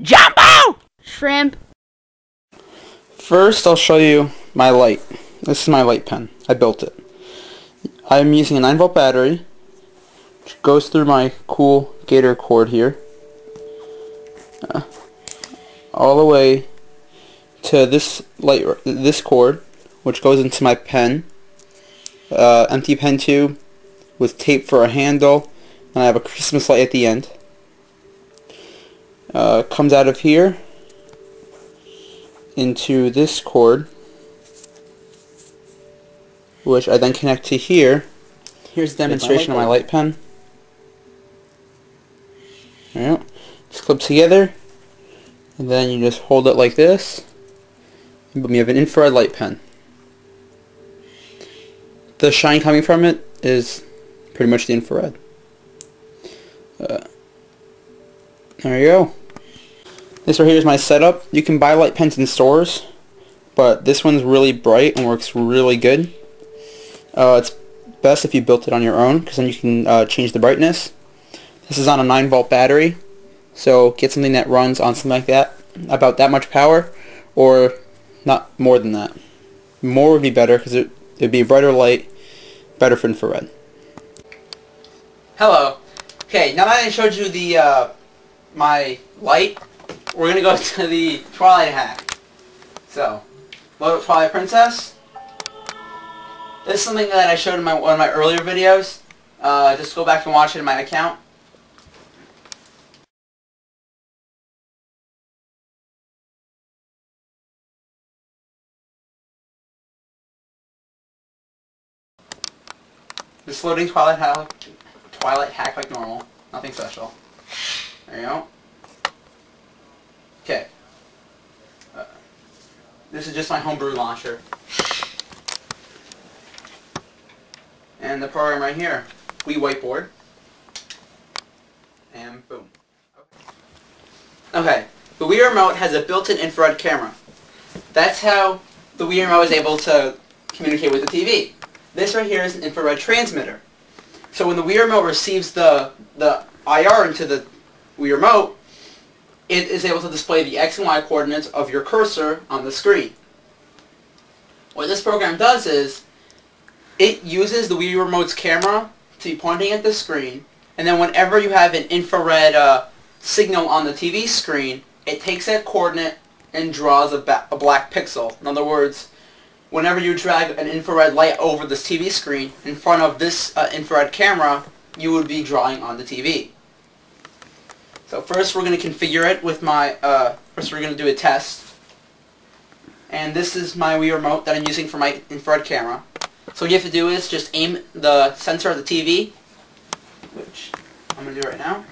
Jumbo! Shrimp. First, I'll show you my light. This is my light pen. I built it. I'm using a 9 volt battery, which goes through my cool gator cord here, uh, all the way to this light, this cord, which goes into my pen. Uh, empty pen tube with tape for a handle, and I have a Christmas light at the end. Uh, comes out of here into this cord which I then connect to here. Here's a demonstration of my light pen. Alright, just clip together, and then you just hold it like this, and boom, you have an infrared light pen. The shine coming from it is pretty much the infrared. Uh, there you go. This right here is my setup. You can buy light pens in stores, but this one's really bright and works really good. Uh, it's best if you built it on your own because then you can uh, change the brightness. This is on a 9 volt battery, so get something that runs on something like that, about that much power, or not more than that. More would be better because it would be a brighter light, better for infrared. Hello. Okay, now that I showed you the uh, my light, we're gonna go to the Twilight hack. So, up Twilight Princess. This is something that I showed in my, one of my earlier videos. Uh, just go back and watch it in my account. Just loading Twilight hack, Twilight hack like normal. Nothing special. There you go. Okay. Uh, this is just my homebrew launcher. and the program right here, Wii Whiteboard, and boom. Okay, the Wii Remote has a built-in infrared camera. That's how the Wii Remote is able to communicate with the TV. This right here is an infrared transmitter. So when the Wii Remote receives the, the IR into the Wii Remote, it is able to display the X and Y coordinates of your cursor on the screen. What this program does is, it uses the Wii Remote's camera to be pointing at the screen, and then whenever you have an infrared uh, signal on the TV screen, it takes that coordinate and draws a, a black pixel. In other words, whenever you drag an infrared light over this TV screen in front of this uh, infrared camera, you would be drawing on the TV. So first we're going to configure it with my, uh, first we're going to do a test. And this is my Wii Remote that I'm using for my infrared camera. So what you have to do is just aim the sensor of the TV, which I'm going to do right now.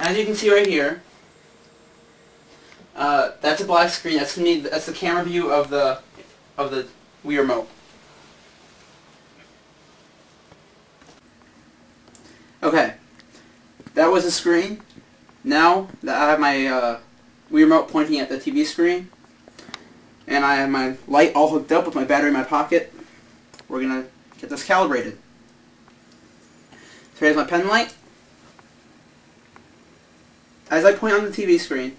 As you can see right here, uh, that's a black screen. That's that's the camera view of the of the Wii remote. Okay, that was the screen. Now that I have my uh, Wii Remote pointing at the TV screen, and I have my light all hooked up with my battery in my pocket, we're going to get this calibrated. So here's my pen light. As I point on the TV screen,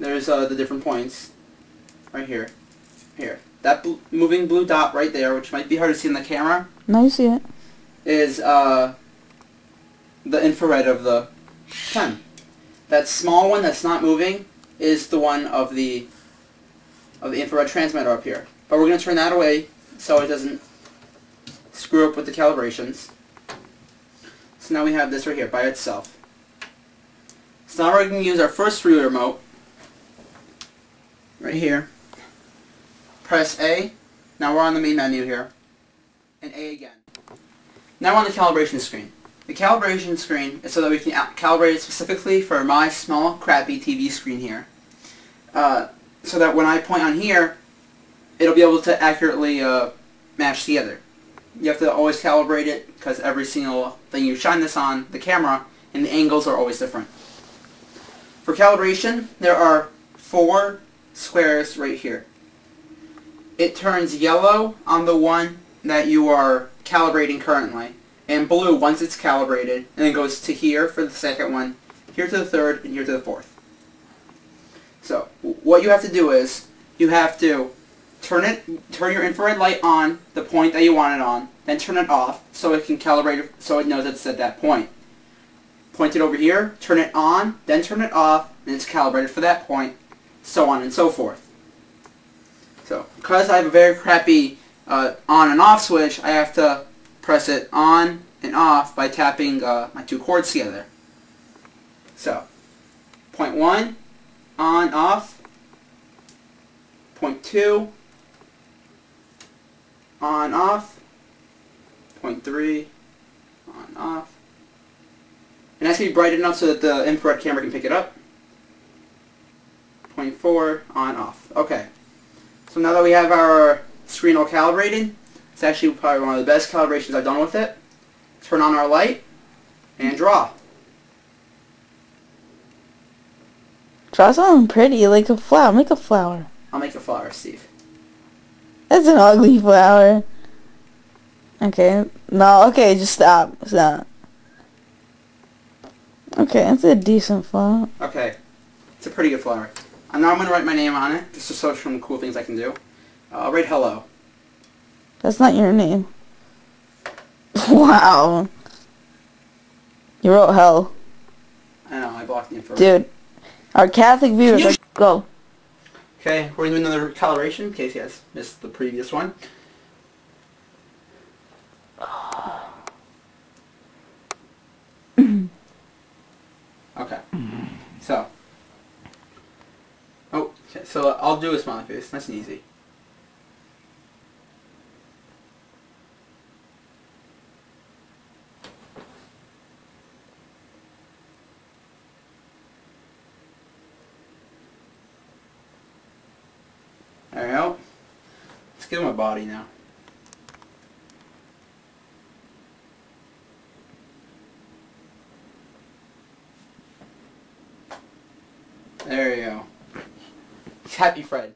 there's uh, the different points right here. Here. That bl moving blue dot right there, which might be hard to see in the camera. No, you see it. Is uh, the infrared of the pen. That small one that's not moving is the one of the of the infrared transmitter up here. But we're going to turn that away so it doesn't screw up with the calibrations. So now we have this right here by itself. So now we're going to use our first Wii remote right here. Press A. Now we're on the main menu here. And A again. Now we're on the calibration screen. The calibration screen is so that we can calibrate it specifically for my small, crappy TV screen here. Uh, so that when I point on here, it'll be able to accurately uh, match together. You have to always calibrate it because every single thing you shine this on the camera and the angles are always different. For calibration, there are four squares right here. It turns yellow on the one that you are calibrating currently. And blue once it's calibrated, and then goes to here for the second one, here to the third, and here to the fourth. So what you have to do is you have to turn it, turn your infrared light on the point that you want it on, then turn it off so it can calibrate, so it knows it's at that point. Point it over here, turn it on, then turn it off, and it's calibrated for that point, so on and so forth. So because I have a very crappy uh, on and off switch, I have to press it on and off by tapping uh, my two cords together. So, point one, on, off. Point two, on, off. Point three, on, off. And that's going to be bright enough so that the infrared camera can pick it up. Point four, on, off. Okay. So now that we have our screen all calibrated, it's actually probably one of the best calibrations I've done with it. Turn on our light and draw. Draw something pretty, like a flower. Make a flower. I'll make a flower, Steve. That's an ugly flower. Okay. No, okay, just stop. Stop. Okay, that's a decent flower. Okay. It's a pretty good flower. And now I'm going to write my name on it, just to show some cool things I can do. Uh, I'll write hello. That's not your name. Wow. You wrote hell. I know, I blocked the info. Dude. Our Catholic viewers are... Go. Okay, we're going to do another calibration, in case you guys missed the previous one. Okay. So. Oh, okay, so I'll do a smiley face. Nice and easy. Go. Let's get my body now. There you go. Happy Fred.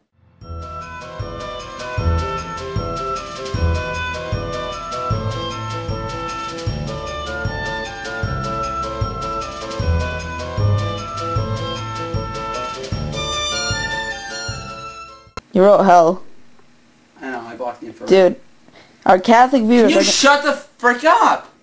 You wrote hell. I know, I blocked the info. Dude. Our Catholic viewers you shut the frick up?